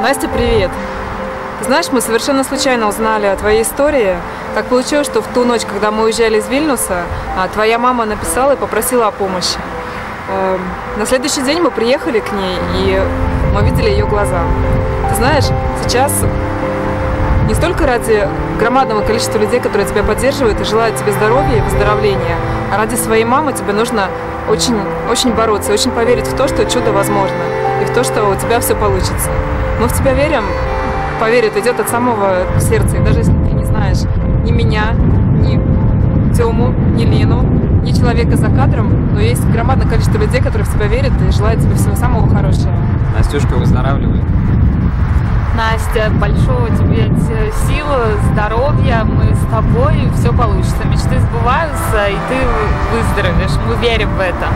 Настя, привет! Знаешь, мы совершенно случайно узнали о твоей истории. Так получилось, что в ту ночь, когда мы уезжали из Вильнюса, а, твоя мама написала и попросила о помощи. Эм, на следующий день мы приехали к ней, и мы видели ее глаза. Ты знаешь, сейчас не столько ради громадного количества людей, которые тебя поддерживают и желают тебе здоровья и выздоровления, а ради своей мамы тебе нужно очень, очень бороться, очень поверить в то, что чудо возможно, и в то, что у тебя все получится. Мы в тебя верим, поверь, это идет от самого сердца, и даже если ты не знаешь ни меня, ни Тему, ни Лену, ни человека за кадром, но есть громадное количество людей, которые в тебя верят и желают тебе всего самого хорошего. Настюшка выздоравливает. Настя, большого тебе силы, здоровья, мы с тобой, все получится. Мечты сбываются, и ты выздоровеешь. Мы верим в это.